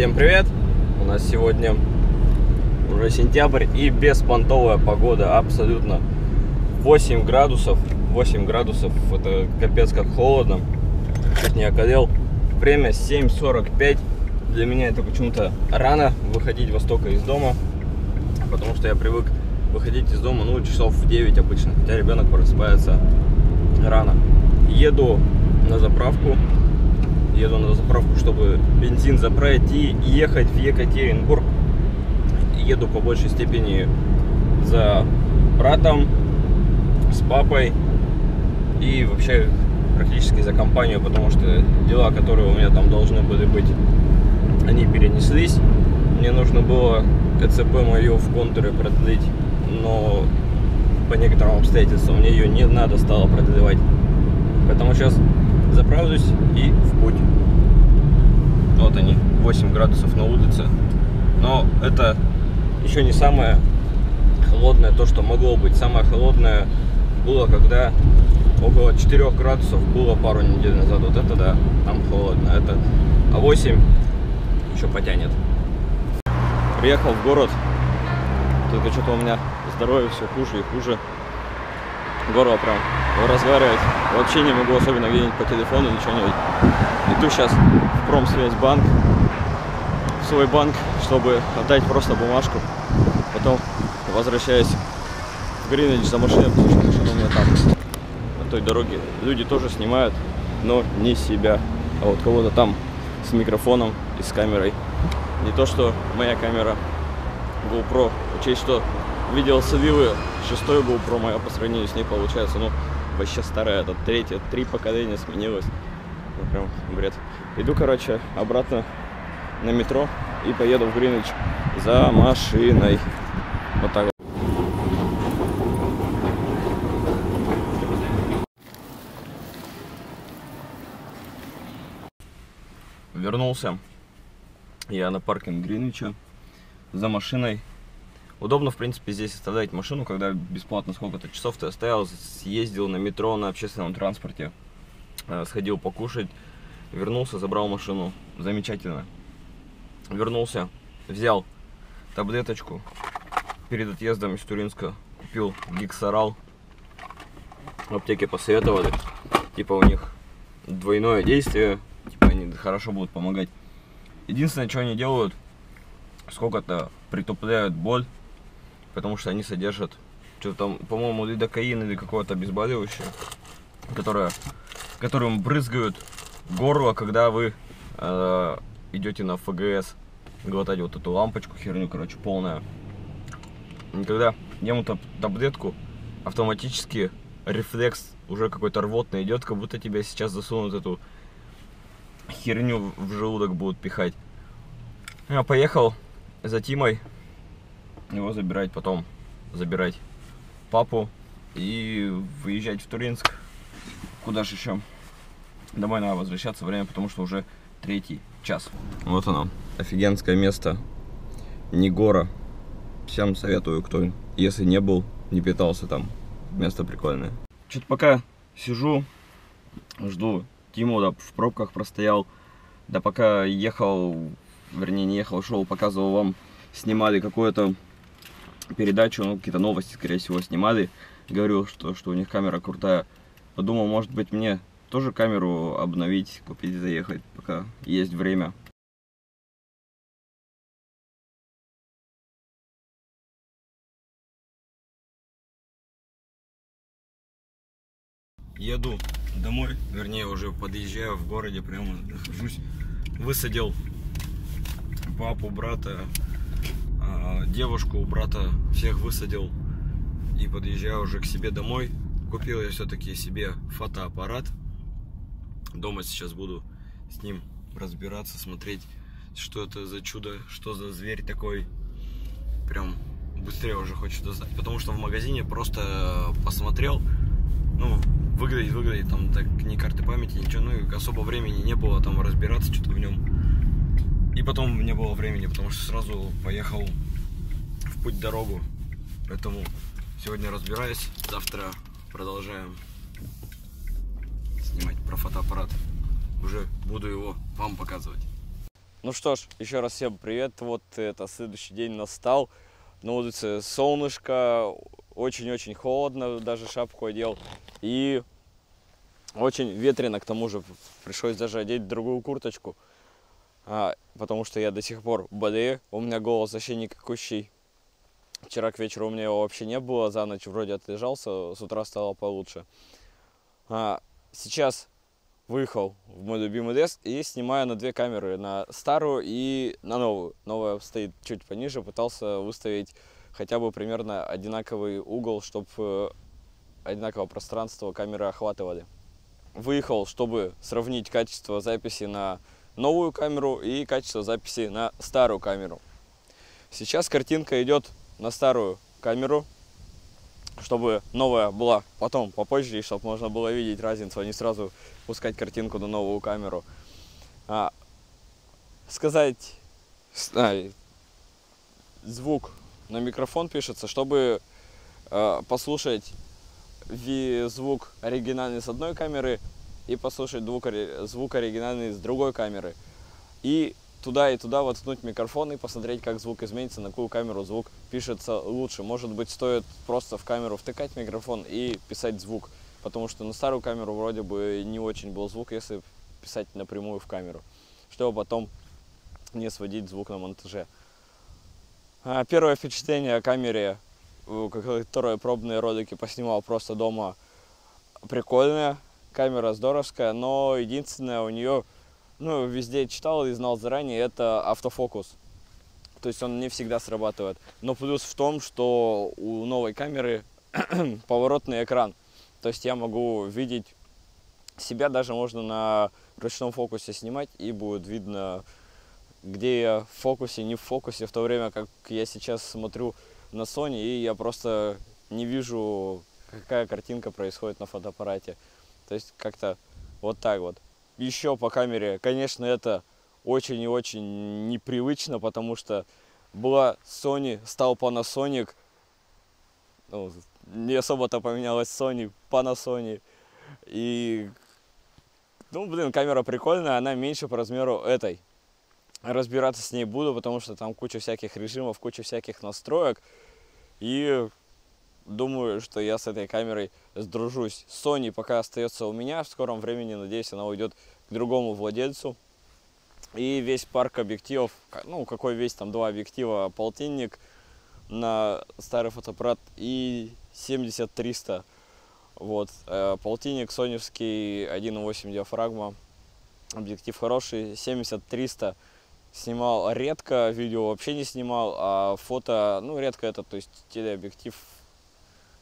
Всем привет! У нас сегодня уже сентябрь и беспонтовая погода абсолютно. 8 градусов, 8 градусов, это капец как холодно. Чуть не околел. Время 7.45. Для меня это почему-то рано выходить во из дома, потому что я привык выходить из дома, ну, часов в 9 обычно, хотя ребенок просыпается рано. Еду на заправку, еду на заправку, чтобы бензин заправить и ехать в Екатеринбург. Еду по большей степени за братом, с папой и вообще практически за компанию, потому что дела, которые у меня там должны были быть, они перенеслись. Мне нужно было ЭЦП мою в контуре продлить, но по некоторым обстоятельствам мне ее не надо стало продлевать. Поэтому сейчас заправлюсь и в путь. Вот они, 8 градусов на улице. Но это еще не самое холодное, то, что могло быть. Самое холодное было, когда около 4 градусов было пару недель назад. Вот это да, там холодно. Это, а 8 еще потянет. Приехал в город. Только что-то у меня здоровье все хуже и хуже. Горло прям разговаривать. Вообще не могу особенно видеть по телефону, ничего не видеть. Иду сейчас в Промсвязьбанк, в свой банк, чтобы отдать просто бумажку. Потом возвращаюсь в Гринвич за машиной, потому что машина у меня там. На той дороге люди тоже снимают, но не себя, а вот кого-то там с микрофоном и с камерой. Не то, что моя камера GoPro. Учесть, что видел Савивы, шестой GoPro моя по сравнению с ней получается, ну, вообще старая, это третье, три поколения сменилось. Ну, прям бред. Иду, короче, обратно на метро и поеду в Гринвич за машиной. Вот так вот. Вернулся я на паркинг Гринвича за машиной. Удобно, в принципе, здесь оставлять машину, когда бесплатно сколько-то часов ты оставил, съездил на метро, на общественном транспорте, э, сходил покушать, вернулся, забрал машину. Замечательно. Вернулся, взял таблеточку. Перед отъездом из Туринска купил гиксорал. В аптеке посоветовали. Типа у них двойное действие. Типа они хорошо будут помогать. Единственное, что они делают, сколько-то притупляют боль, потому что они содержат что-то там, по-моему, лидокаин или какое-то обезболивающее, которое, которым брызгают горло, когда вы э, идете на ФГС глотать вот эту лампочку, херню, короче, полная. И когда ем эту таблетку, автоматически рефлекс уже какой-то рвотный идет, как будто тебя сейчас засунут эту херню в желудок будут пихать. Я поехал за Тимой его забирать, потом забирать папу и выезжать в Туринск. Куда же еще? Домой надо возвращаться время, потому что уже третий час. Вот оно, офигенское место. Негора. Всем советую, кто, если не был, не питался там. Место прикольное. Что-то пока сижу, жду Тиму, да, в пробках простоял. Да пока ехал, вернее не ехал, шел, показывал вам, снимали какую-то передачу, ну какие-то новости, скорее всего, снимали. Говорил, что, что у них камера крутая. Подумал, может быть мне тоже камеру обновить, купить, заехать, пока есть время. Еду домой, вернее уже подъезжаю в городе, прямо нахожусь. Высадил папу, брата, девушку у брата, всех высадил и подъезжаю уже к себе домой. Купил я все-таки себе фотоаппарат. Дома сейчас буду с ним разбираться, смотреть, что это за чудо, что за зверь такой. Прям быстрее уже хочет узнать. Потому что в магазине просто посмотрел, ну, выглядит, выглядит, там так ни карты памяти, ничего, ну, и особо времени не было там разбираться что-то в нем. И потом не было времени, потому что сразу поехал в путь дорогу. Поэтому сегодня разбираюсь, завтра продолжаем снимать про фотоаппарат. Уже буду его вам показывать. Ну что ж, еще раз всем привет. Вот это следующий день настал. На улице солнышко, очень-очень холодно, даже шапку одел. И очень ветрено, к тому же пришлось даже одеть другую курточку. А, потому что я до сих пор болею, у меня голос вообще никакущий. Вчера к вечеру у меня его вообще не было, за ночь вроде отлежался, с утра стало получше. А, сейчас выехал в мой любимый лес и снимаю на две камеры, на старую и на новую. Новая стоит чуть пониже, пытался выставить хотя бы примерно одинаковый угол, чтобы э, одинаковое пространство камеры охватывали. Выехал, чтобы сравнить качество записи на новую камеру и качество записи на старую камеру. Сейчас картинка идет на старую камеру, чтобы новая была потом, попозже, и чтобы можно было видеть разницу, а не сразу пускать картинку на новую камеру. А, сказать, а, звук на микрофон пишется, чтобы а, послушать звук оригинальный с одной камеры и послушать звук, звук оригинальный с другой камеры. И туда и туда воткнуть микрофон и посмотреть, как звук изменится, на какую камеру звук пишется лучше. Может быть, стоит просто в камеру втыкать микрофон и писать звук, потому что на старую камеру вроде бы не очень был звук, если писать напрямую в камеру, чтобы потом не сводить звук на монтаже. А, первое впечатление о камере, которое пробные ролики поснимал просто дома, прикольная, камера здоровская, но единственное у нее ну, везде читал и знал заранее, это автофокус. То есть он не всегда срабатывает. Но плюс в том, что у новой камеры поворотный экран. То есть я могу видеть себя, даже можно на ручном фокусе снимать, и будет видно, где я в фокусе, не в фокусе, в то время как я сейчас смотрю на Sony, и я просто не вижу, какая картинка происходит на фотоаппарате. То есть как-то вот так вот. Еще по камере, конечно, это очень и очень непривычно, потому что была Sony, стал Panasonic, ну, не особо-то поменялась Sony, Panasonic, и, ну, блин, камера прикольная, она меньше по размеру этой. Разбираться с ней буду, потому что там куча всяких режимов, куча всяких настроек, и думаю, что я с этой камерой сдружусь. Sony пока остается у меня, в скором времени, надеюсь, она уйдет к другому владельцу. И весь парк объективов, ну, какой весь там два объектива, полтинник на старый фотоаппарат и 70-300. Вот, э, полтинник соневский 1.8 диафрагма, объектив хороший, 70-300 снимал редко, видео вообще не снимал, а фото, ну, редко это, то есть телеобъектив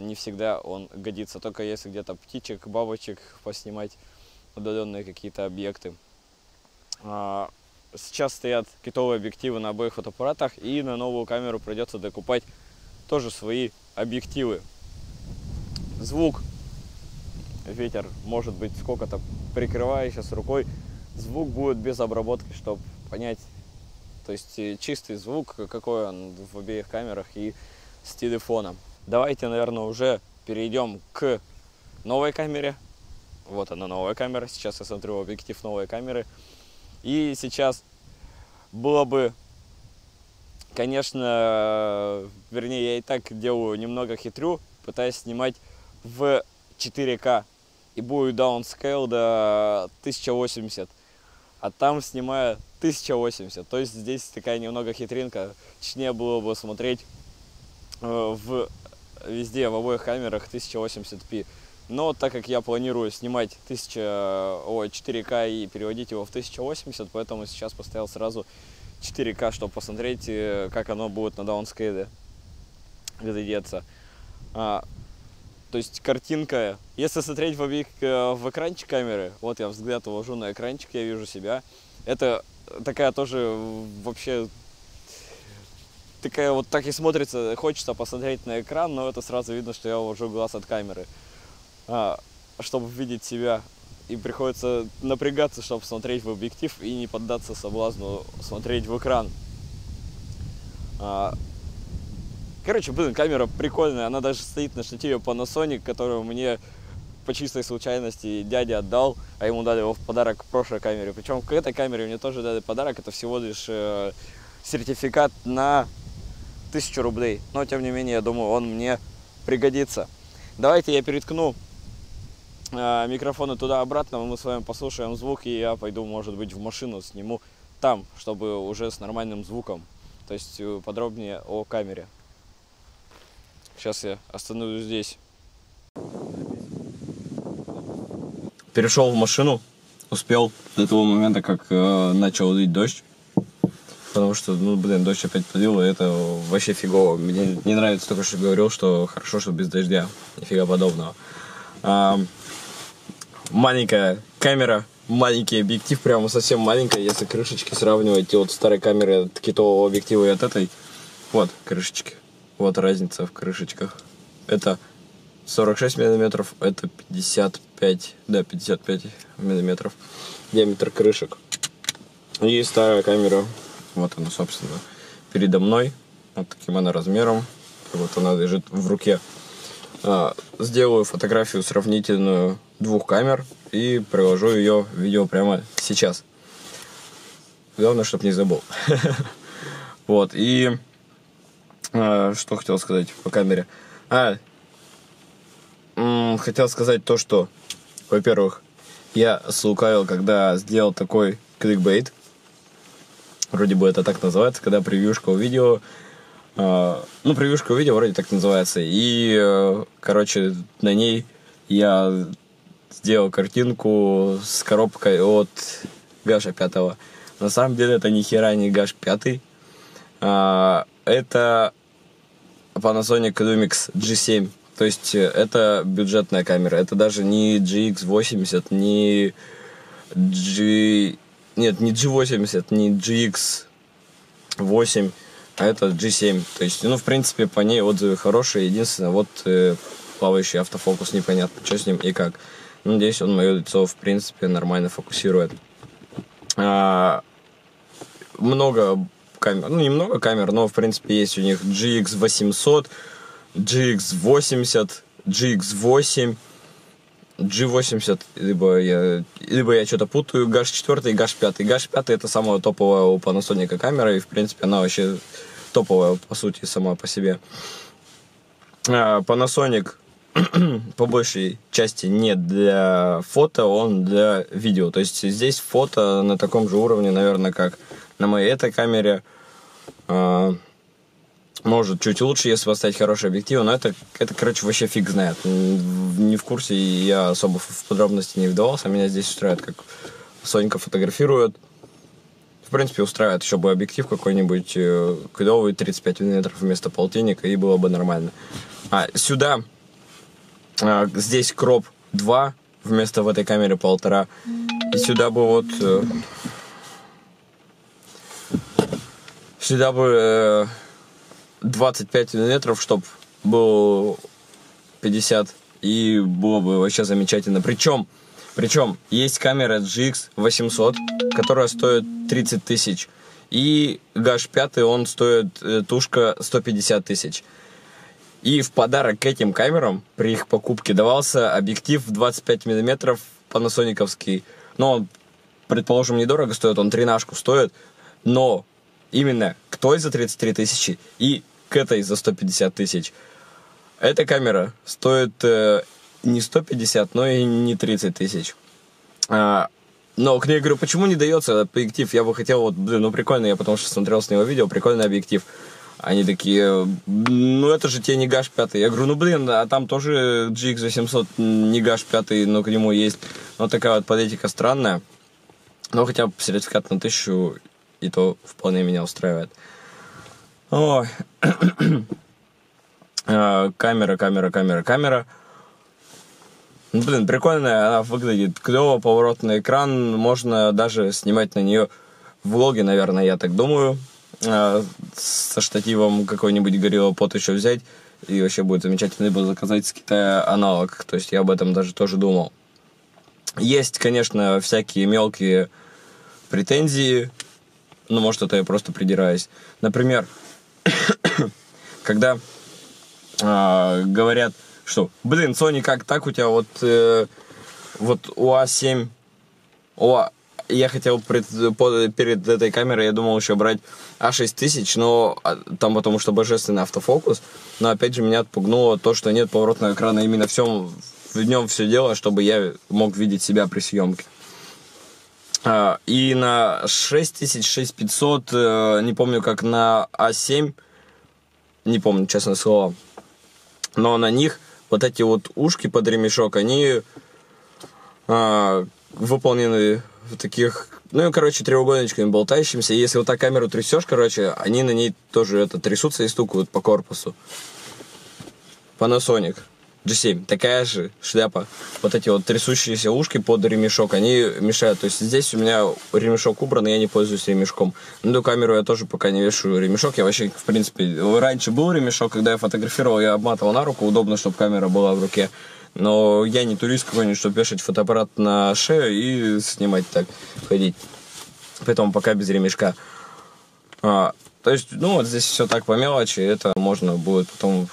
не всегда он годится, только если где-то птичек, бабочек поснимать, удаленные какие-то объекты. А, сейчас стоят китовые объективы на обоих фотоаппаратах, и на новую камеру придется докупать тоже свои объективы. Звук, ветер может быть сколько-то прикрывая сейчас рукой, звук будет без обработки, чтобы понять, то есть э, чистый звук, какой он в обеих камерах и с телефоном. Давайте, наверное, уже перейдем к новой камере. Вот она, новая камера. Сейчас я смотрю объектив новой камеры. И сейчас было бы, конечно, вернее, я и так делаю немного хитрю, пытаясь снимать в 4К. И будет downscale до 1080. А там снимаю 1080. То есть здесь такая немного хитринка. Точнее было бы смотреть э, в везде, в обоих камерах 1080p. Но так как я планирую снимать 1000, о, 4К и переводить его в 1080, поэтому сейчас поставил сразу 4К, чтобы посмотреть, э, как оно будет на даунскейле глядеться. А, то есть картинка, если смотреть в, объект, э, в экранчик камеры, вот я взгляд увожу на экранчик, я вижу себя, это такая тоже вообще такая вот так и смотрится, хочется посмотреть на экран, но это сразу видно, что я увожу глаз от камеры. А, чтобы видеть себя, и приходится напрягаться, чтобы смотреть в объектив и не поддаться соблазну смотреть в экран. А, короче, блин, камера прикольная, она даже стоит на штативе Panasonic, которую мне по чистой случайности дядя отдал, а ему дали его в подарок к прошлой камере. Причем к этой камере мне тоже дали подарок, это всего лишь э, сертификат на тысячу рублей. Но, тем не менее, я думаю, он мне пригодится. Давайте я переткну э, микрофоны туда-обратно, мы с вами послушаем звук, и я пойду, может быть, в машину сниму там, чтобы уже с нормальным звуком. То есть э, подробнее о камере. Сейчас я остановлюсь здесь. Перешел в машину, успел до того момента, как э, начал лить дождь. Потому что, ну, блин, дождь опять полил, и это вообще фигово. Мне не нравится только, что говорил, что хорошо, что без дождя. Нифига подобного. А, маленькая камера, маленький объектив, прямо совсем маленькая, если крышечки сравнивать вот старой камеры от китового объектива и от этой. Вот крышечки. Вот разница в крышечках. Это 46 миллиметров, это 55, да, 55 миллиметров диаметр крышек. И старая камера, вот она, собственно, передо мной, вот таким она размером, вот она лежит в руке. А, сделаю фотографию сравнительную двух камер и приложу ее в видео прямо сейчас. Главное, чтобы не забыл. Вот, и а, что хотел сказать по камере? А, хотел сказать то, что, во-первых, я слукавил, когда сделал такой кликбейт. Вроде бы это так называется, когда превьюшка у видео... Э, ну, превьюшка у видео вроде так называется. И, э, короче, на ней я сделал картинку с коробкой от Гаша 5. На самом деле это ни хера не Гаш 5. А, это Panasonic Lumix G7. То есть э, это бюджетная камера. Это даже не GX80, не G... Нет, не G80, не GX8, а это G7. То есть, ну, в принципе, по ней отзывы хорошие. Единственное, вот э, плавающий автофокус непонятно, что с ним и как. Надеюсь, он мое лицо, в принципе, нормально фокусирует. А, много камер, ну, немного камер, но, в принципе, есть у них GX800, GX80, GX8, G80, либо я, либо я что-то путаю, GASH 4 и GASH 5. GASH 5 это самая топовая у Panasonic камера, и, в принципе, она вообще топовая, по сути, сама по себе. А, Panasonic по большей части не для фото, он для видео. То есть здесь фото на таком же уровне, наверное, как на моей этой камере. Может, чуть лучше, если поставить хороший объектив, но это, это, короче, вообще фиг знает. Не в курсе, и я особо в подробности не вдавался. Меня здесь устраивает, как Сонька фотографирует. В принципе, устраивает еще бы объектив какой-нибудь э, клевый, 35 мм вместо полтинника, и было бы нормально. А сюда, а, здесь кроп 2 вместо в этой камере полтора. И сюда бы вот... Э, сюда бы... Э, 25 миллиметров, чтобы было 50, и было бы вообще замечательно. Причем, причем есть камера GX 800, которая стоит 30 тысяч, и Гаш 5, он стоит э, тушка 150 тысяч. И в подарок к этим камерам при их покупке давался объектив 25 миллиметров панасониковский. Но он, предположим, недорого стоит, он тринашку стоит, но именно к той за 33 тысячи и к этой за 150 тысяч. Эта камера стоит э, не 150, но и не 30 тысяч. А, но к ней говорю, почему не дается объектив? Я бы хотел, вот, блин, ну прикольно, я потому что смотрел с него видео, прикольный объектив. Они такие, ну это же тебе не гаш 5. Я говорю, ну блин, а там тоже GX800 не гаш 5, но к нему есть. Но такая вот политика странная. Но хотя бы сертификат на тысячу, и то вполне меня устраивает. Ой. А, камера, камера, камера, камера. Ну, блин, прикольная, она выглядит клево, поворотный экран, можно даже снимать на нее влоги, наверное, я так думаю. А, со штативом какой-нибудь горилла пот еще взять, и вообще будет замечательно, либо заказать с Китая аналог, то есть я об этом даже тоже думал. Есть, конечно, всякие мелкие претензии, ну, может, это я просто придираюсь. Например, когда э, говорят, что, блин, Sony, как так у тебя вот, э, вот УА-7, УА, я хотел пред, под, перед этой камерой, я думал еще брать А6000, но а, там потому что божественный автофокус, но опять же меня отпугнуло то, что нет поворотного экрана именно всем, в нем все дело, чтобы я мог видеть себя при съемке. А, и на 6000, 6500, э, не помню, как на А7, не помню, честное слово, но на них вот эти вот ушки под ремешок, они а, выполнены в таких, ну, короче, треугольничками болтающимися. И если вот так камеру трясешь, короче, они на ней тоже это трясутся и стукают по корпусу. Panasonic. G7, такая же шляпа. Вот эти вот трясущиеся ушки под ремешок, они мешают. То есть здесь у меня ремешок убран, и я не пользуюсь ремешком. На эту камеру я тоже пока не вешаю ремешок. Я вообще, в принципе, раньше был ремешок, когда я фотографировал, я обматывал на руку, удобно, чтобы камера была в руке. Но я не турист какой-нибудь, чтобы вешать фотоаппарат на шею и снимать так, ходить. Поэтому пока без ремешка. А, то есть, ну, вот здесь все так по мелочи, это можно будет потом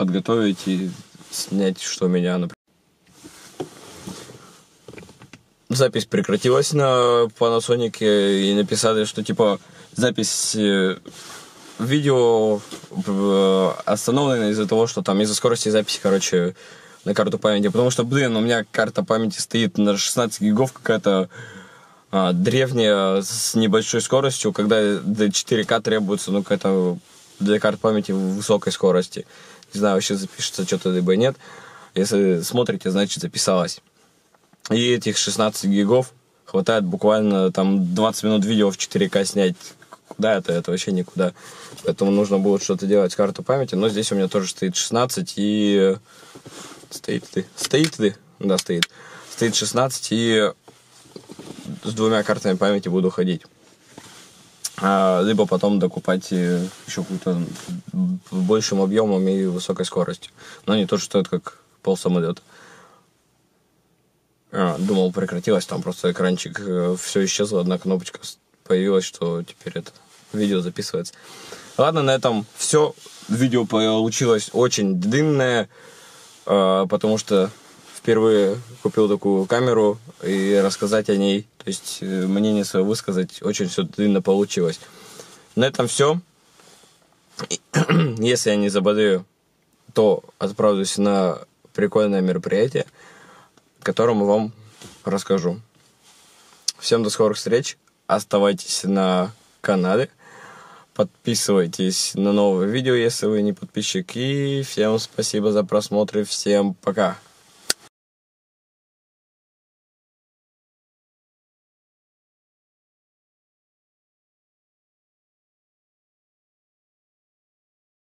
подготовить и снять, что меня, например. Запись прекратилась на Panasonic и написали, что типа запись э, видео э, остановлено из-за того, что там из-за скорости записи, короче, на карту памяти. Потому что, блин, у меня карта памяти стоит на 16 гигов какая-то а, древняя с небольшой скоростью, когда до 4К требуется, ну, какая-то для карт памяти высокой скорости. Не знаю, вообще запишется что-то либо нет. Если смотрите, значит записалось. И этих 16 гигов хватает буквально там 20 минут видео в 4К снять. Куда это? Это вообще никуда. Поэтому нужно будет что-то делать с картой памяти. Но здесь у меня тоже стоит 16 и... Стоит ты? Стоит ты? Да, стоит. Стоит 16 и с двумя картами памяти буду ходить а, либо потом докупать еще какую-то большим объемом и высокой скоростью. Но не то, что это как пол самолета. А, думал, прекратилось, там просто экранчик, э, все исчезло, одна кнопочка появилась, что теперь это видео записывается. Ладно, на этом все. Видео получилось очень длинное, а, потому что впервые купил такую камеру и рассказать о ней, то есть э, мнение свое высказать, очень все длинно получилось. На этом все. Если я не заболею, то отправлюсь на прикольное мероприятие, которому вам расскажу. Всем до скорых встреч. Оставайтесь на канале. Подписывайтесь на новые видео, если вы не подписчик. И всем спасибо за просмотр. Всем пока.